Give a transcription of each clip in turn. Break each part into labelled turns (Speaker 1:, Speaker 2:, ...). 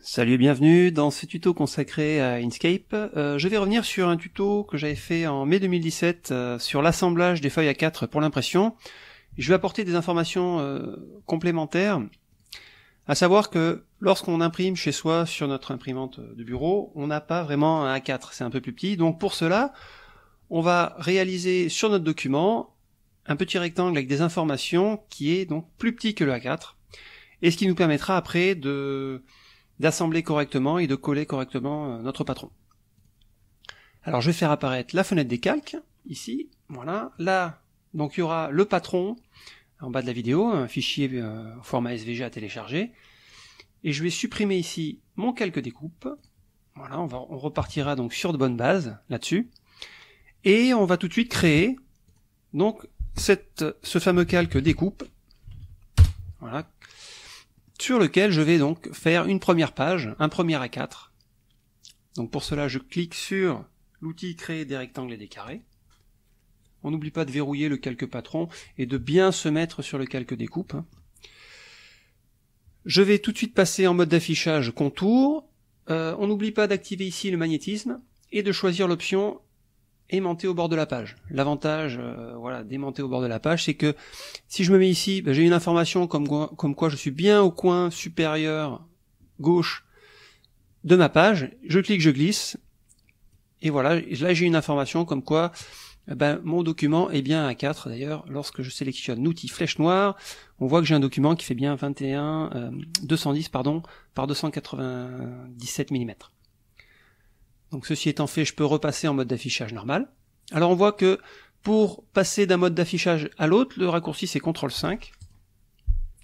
Speaker 1: Salut et bienvenue dans ce tuto consacré à Inkscape. Euh, je vais revenir sur un tuto que j'avais fait en mai 2017 euh, sur l'assemblage des feuilles A4 pour l'impression. Je vais apporter des informations euh, complémentaires, à savoir que lorsqu'on imprime chez soi sur notre imprimante de bureau, on n'a pas vraiment un A4, c'est un peu plus petit. Donc pour cela, on va réaliser sur notre document un petit rectangle avec des informations qui est donc plus petit que le A4, et ce qui nous permettra après de d'assembler correctement et de coller correctement euh, notre patron. Alors je vais faire apparaître la fenêtre des calques, ici, voilà, là, donc il y aura le patron en bas de la vidéo, un fichier euh, format SVG à télécharger, et je vais supprimer ici mon calque découpe, voilà, on, repartira donc sur de bonnes bases là-dessus, et on va tout de suite créer donc ce fameux calque découpe, voilà, sur lequel je vais donc faire une première page, un premier A4. Donc pour cela, je clique sur l'outil créer des rectangles et des carrés. On n'oublie pas de verrouiller le calque patron et de bien se mettre sur le calque découpe. Je vais tout de suite passer en mode d'affichage contour. Euh, on n'oublie pas d'activer ici le magnétisme et de choisir l'option aimanté au bord de la page. L'avantage, euh, voilà, d'aimanter au bord de la page, c'est que si je me mets ici, ben, j'ai une information comme quoi, comme quoi je suis bien au coin supérieur gauche de ma page. Je clique, je glisse, et voilà, là j'ai une information comme quoi ben, mon document est bien à 4 d'ailleurs. Lorsque je sélectionne l'outil flèche noire, on voit que j'ai un document qui fait bien 21, euh, 210 pardon, par 297 mm. Donc ceci étant fait, je peux repasser en mode d'affichage normal. Alors on voit que pour passer d'un mode d'affichage à l'autre, le raccourci c'est CTRL 5.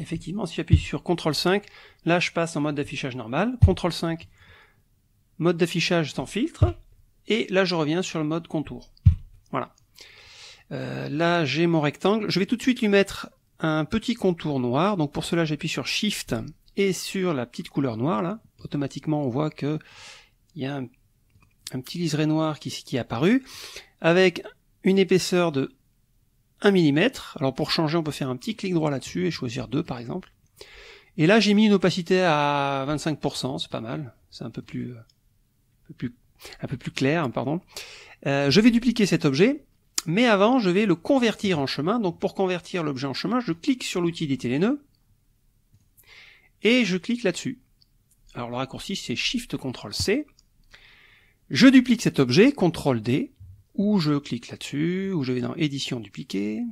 Speaker 1: Effectivement, si j'appuie sur CTRL 5, là je passe en mode d'affichage normal. CTRL 5, mode d'affichage sans filtre. Et là je reviens sur le mode contour. Voilà. Euh, là j'ai mon rectangle. Je vais tout de suite lui mettre un petit contour noir. Donc pour cela j'appuie sur Shift et sur la petite couleur noire là. Automatiquement on voit que il y a un un petit liseré noir qui, qui est apparu, avec une épaisseur de 1 mm. Alors pour changer, on peut faire un petit clic droit là-dessus et choisir 2 par exemple. Et là, j'ai mis une opacité à 25%, c'est pas mal. C'est un peu plus, un peu plus, un peu plus clair, pardon. Euh, je vais dupliquer cet objet, mais avant, je vais le convertir en chemin. Donc pour convertir l'objet en chemin, je clique sur l'outil d'éditer les nœuds et je clique là-dessus. Alors le raccourci, c'est Shift Ctrl C. Je duplique cet objet, CTRL D, ou je clique là-dessus, ou je vais dans édition dupliquer.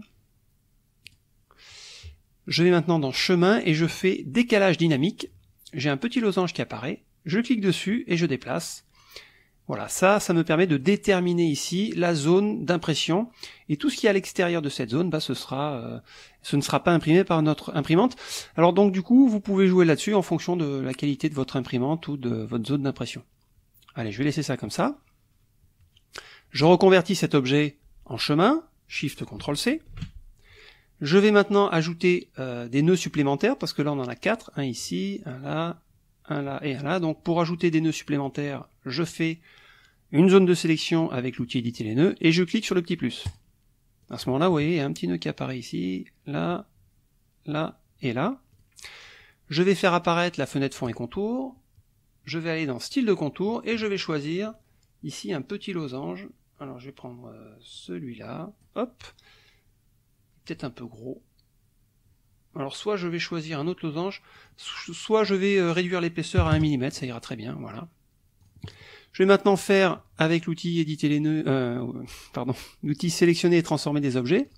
Speaker 1: Je vais maintenant dans chemin et je fais décalage dynamique. J'ai un petit losange qui apparaît, je clique dessus et je déplace. Voilà, ça, ça me permet de déterminer ici la zone d'impression et tout ce qui est à l'extérieur de cette zone, bah, ce sera, euh, ce ne sera pas imprimé par notre imprimante. Alors donc du coup, vous pouvez jouer là-dessus en fonction de la qualité de votre imprimante ou de votre zone d'impression. Allez, je vais laisser ça comme ça. Je reconvertis cet objet en chemin, Shift CTRL C. Je vais maintenant ajouter euh, des nœuds supplémentaires, parce que là on en a quatre, un ici, un là, un là et un là. Donc pour ajouter des nœuds supplémentaires, je fais une zone de sélection avec l'outil éditer les nœuds, et je clique sur le petit plus. À ce moment-là, vous voyez, il y a un petit nœud qui apparaît ici, là, là et là. Je vais faire apparaître la fenêtre fond et contour, je vais aller dans style de contour et je vais choisir ici un petit losange. Alors je vais prendre euh, celui-là, hop, peut-être un peu gros. Alors soit je vais choisir un autre losange, soit je vais euh, réduire l'épaisseur à 1 mm, ça ira très bien, voilà. Je vais maintenant faire avec l'outil éditer les nœuds, euh, pardon, l'outil sélectionner et transformer des objets,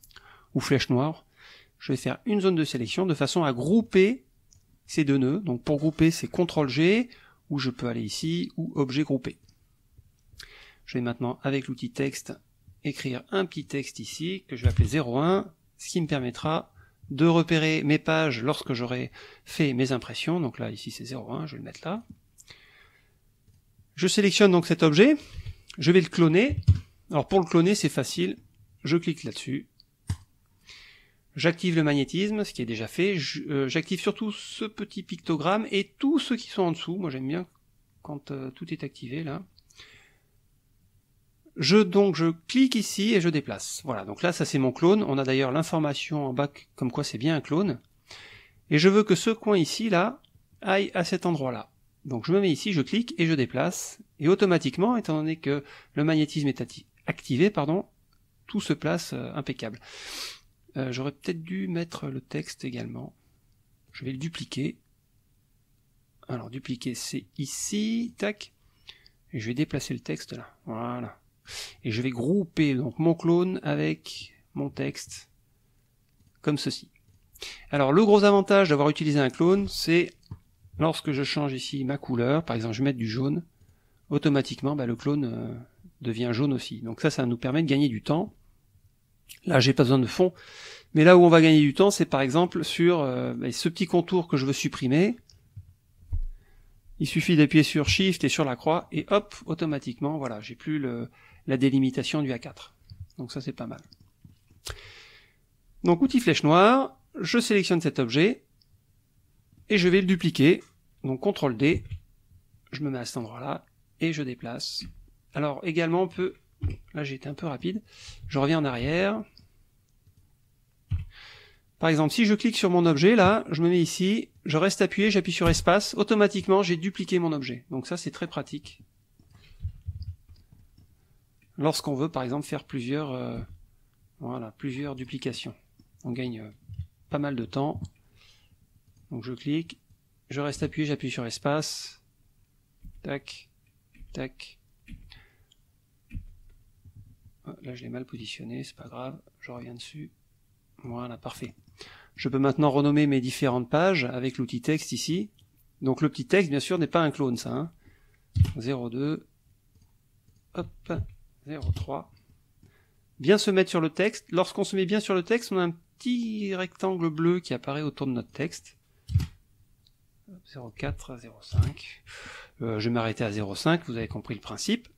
Speaker 1: ou flèche noire. Je vais faire une zone de sélection de façon à grouper ces deux nœuds. Donc pour grouper, c'est CTRL G, ou je peux aller ici, ou objet groupé. Je vais maintenant, avec l'outil texte, écrire un petit texte ici, que je vais appeler 01, ce qui me permettra de repérer mes pages lorsque j'aurai fait mes impressions. Donc là, ici c'est 01, je vais le mettre là. Je sélectionne donc cet objet, je vais le cloner. Alors pour le cloner, c'est facile, je clique là-dessus, J'active le magnétisme, ce qui est déjà fait. Euh, j'active surtout ce petit pictogramme et tous ceux qui sont en dessous. Moi j'aime bien quand euh, tout est activé là. Je donc je clique ici et je déplace. Voilà, donc là ça c'est mon clone. On a d'ailleurs l'information en bas comme quoi c'est bien un clone. Et je veux que ce coin ici là aille à cet endroit là. Donc je me mets ici, je clique et je déplace. Et automatiquement, étant donné que le magnétisme est activé, pardon, tout se place euh, impeccable. Euh, j'aurais peut-être dû mettre le texte également. Je vais le dupliquer. Alors dupliquer c'est ici, tac. Et je vais déplacer le texte là. Voilà. Et je vais grouper donc mon clone avec mon texte comme ceci. Alors le gros avantage d'avoir utilisé un clone, c'est lorsque je change ici ma couleur, par exemple je vais mettre du jaune, automatiquement bah, le clone euh, devient jaune aussi. Donc ça, ça nous permet de gagner du temps. Là, j'ai pas besoin de fond, mais là où on va gagner du temps, c'est par exemple sur euh, bah, ce petit contour que je veux supprimer. Il suffit d'appuyer sur Shift et sur la croix, et hop, automatiquement, voilà, j'ai plus la délimitation du A4. Donc ça, c'est pas mal. Donc outil flèche noire, je sélectionne cet objet, et je vais le dupliquer. Donc CTRL D, je me mets à cet endroit-là, et je déplace. Alors également on peut, là j'ai été un peu rapide, je reviens en arrière. Par exemple, si je clique sur mon objet, là, je me mets ici, je reste appuyé, j'appuie sur espace, automatiquement j'ai dupliqué mon objet. Donc ça c'est très pratique. Lorsqu'on veut par exemple faire plusieurs, euh, voilà, plusieurs duplications. On gagne euh, pas mal de temps. Donc je clique, je reste appuyé, j'appuie sur espace, tac, tac. Là je l'ai mal positionné, c'est pas grave, je reviens dessus. Voilà, parfait. Je peux maintenant renommer mes différentes pages avec l'outil texte ici. Donc le petit texte, bien sûr, n'est pas un clone, ça. Hein. 02, hop, 03. Bien se mettre sur le texte. Lorsqu'on se met bien sur le texte, on a un petit rectangle bleu qui apparaît autour de notre texte. 04, 05. Euh, je vais m'arrêter à 0,5, vous avez compris le principe.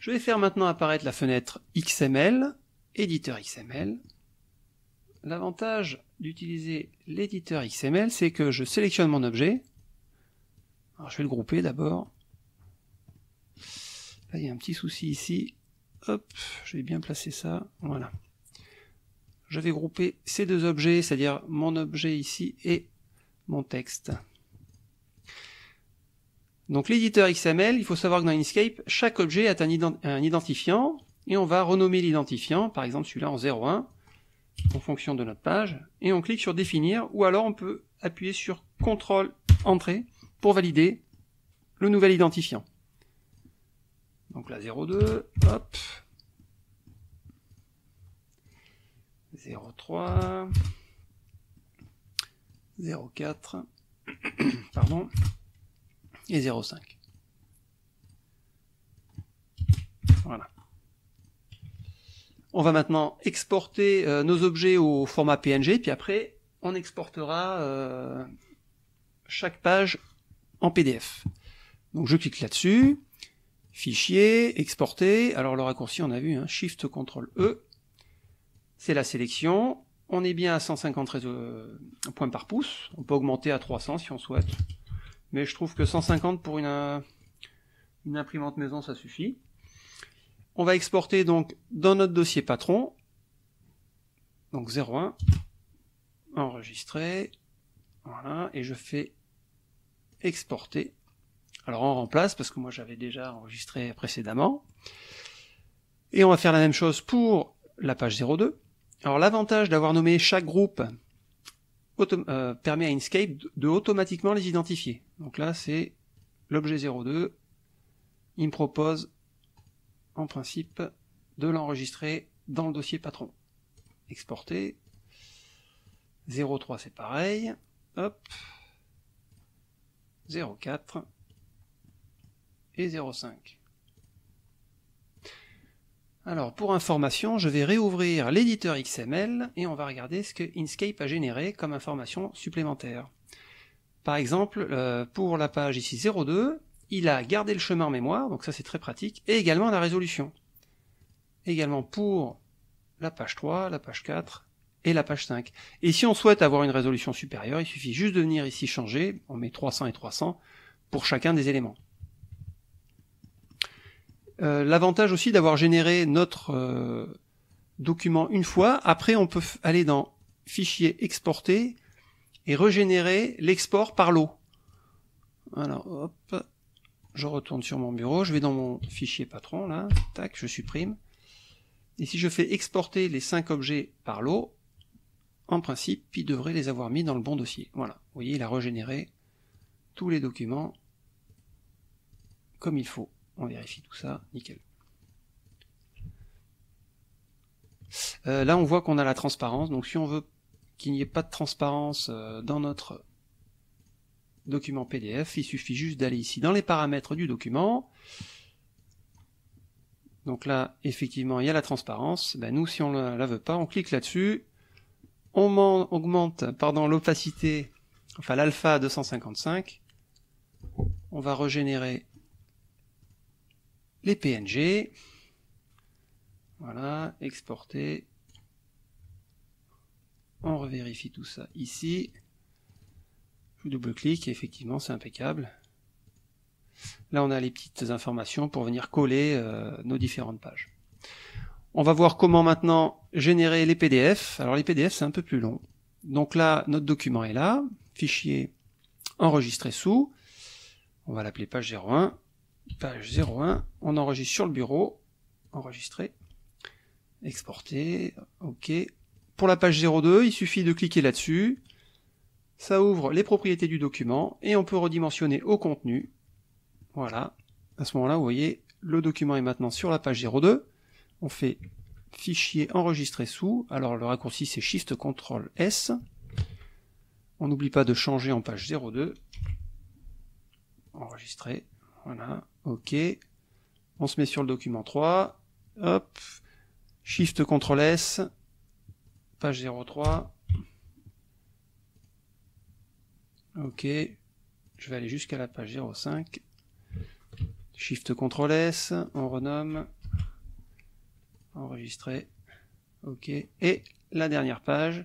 Speaker 1: Je vais faire maintenant apparaître la fenêtre XML, éditeur XML. L'avantage d'utiliser l'éditeur XML, c'est que je sélectionne mon objet. Alors je vais le grouper d'abord. Là, il y a un petit souci ici. Hop, je vais bien placer ça. Voilà. Je vais grouper ces deux objets, c'est-à-dire mon objet ici et mon texte. Donc l'éditeur XML, il faut savoir que dans Inkscape, chaque objet a un, identifiant, et on va renommer l'identifiant, par exemple celui-là en 01, en fonction de notre page, et on clique sur définir, ou alors on peut appuyer sur CTRL Entrée pour valider le nouvel identifiant. Donc là 02, hop, 03, 04, pardon, et 0,5. Voilà. On va maintenant exporter euh, nos objets au format PNG, puis après on exportera euh, chaque page en PDF. Donc je clique là-dessus, fichier, exporter, alors le raccourci on a vu, hein, Shift CTRL E, c'est la sélection, on est bien à 150 euh, points par pouce, on peut augmenter à 300 si on souhaite mais je trouve que 150 pour une, une imprimante maison, ça suffit. On va exporter donc dans notre dossier patron, donc 01, enregistrer, voilà, et je fais exporter. Alors on remplace, parce que moi j'avais déjà enregistré précédemment. Et on va faire la même chose pour la page 02. Alors l'avantage d'avoir nommé chaque groupe euh, permet à Inkscape de, automatiquement les identifier. Donc là, c'est l'objet 02. Il me propose, en principe, de l'enregistrer dans le dossier patron. Exporter. 03, c'est pareil. Hop. 04 et 05. Alors pour information, je vais réouvrir l'éditeur XML et on va regarder ce que Inkscape a généré comme information supplémentaire. Par exemple, euh, pour la page ici 02, il a gardé le chemin en mémoire, donc ça c'est très pratique, et également la résolution. Également pour la page 3, la page 4 et la page 5. Et si on souhaite avoir une résolution supérieure, il suffit juste de venir ici changer, on met 300 et 300 pour chacun des éléments. Euh, l'avantage aussi d'avoir généré notre euh, document une fois, après on peut aller dans Fichier exporter et régénérer l'export par lot. Alors, hop, je retourne sur mon bureau, je vais dans mon fichier patron, là, tac, je supprime. Et si je fais exporter les cinq objets par lot, en principe, il devrait les avoir mis dans le bon dossier. Voilà, vous voyez, il a régénéré tous les documents comme il faut. On vérifie tout ça, nickel. Euh, là, on voit qu'on a la transparence. Donc, si on veut qu'il n'y ait pas de transparence euh, dans notre document PDF, il suffit juste d'aller ici dans les paramètres du document. Donc là, effectivement, il y a la transparence. Ben, nous, si on ne la veut pas, on clique là-dessus. On augmente l'opacité, enfin l'alpha à 255. On va régénérer les PNG. Voilà, exporter. On revérifie tout ça ici. Je double-clique et effectivement c'est impeccable. Là on a les petites informations pour venir coller euh, nos différentes pages. On va voir comment maintenant générer les PDF. Alors les PDF c'est un peu plus long. Donc là notre document est là, fichier enregistré sous. On va l'appeler page 01. Page 01, on enregistre sur le bureau, enregistrer, exporter, ok. Pour la page 02, il suffit de cliquer là-dessus, ça ouvre les propriétés du document, et on peut redimensionner au contenu. Voilà, à ce moment-là, vous voyez, le document est maintenant sur la page 02, on fait fichier enregistré sous, alors le raccourci c'est Shift Ctrl S, on n'oublie pas de changer en page 02, enregistrer, voilà, ok. On se met sur le document 3. Hop. Shift CTRL S. Page 03. Ok. Je vais aller jusqu'à la page 05. Shift CTRL S. On renomme. Enregistrer. Ok. Et la dernière page.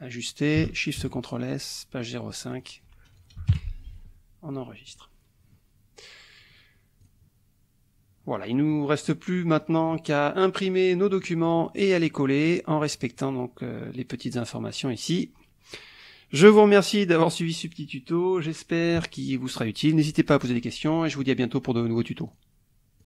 Speaker 1: Ajuster. Shift CTRL S. Page 05. On enregistre. Voilà, il nous reste plus maintenant qu'à imprimer nos documents et à les coller en respectant donc euh, les petites informations ici. Je vous remercie d'avoir suivi ce petit tuto, j'espère qu'il vous sera utile. N'hésitez pas à poser des questions et je vous dis à bientôt pour de nouveaux tutos.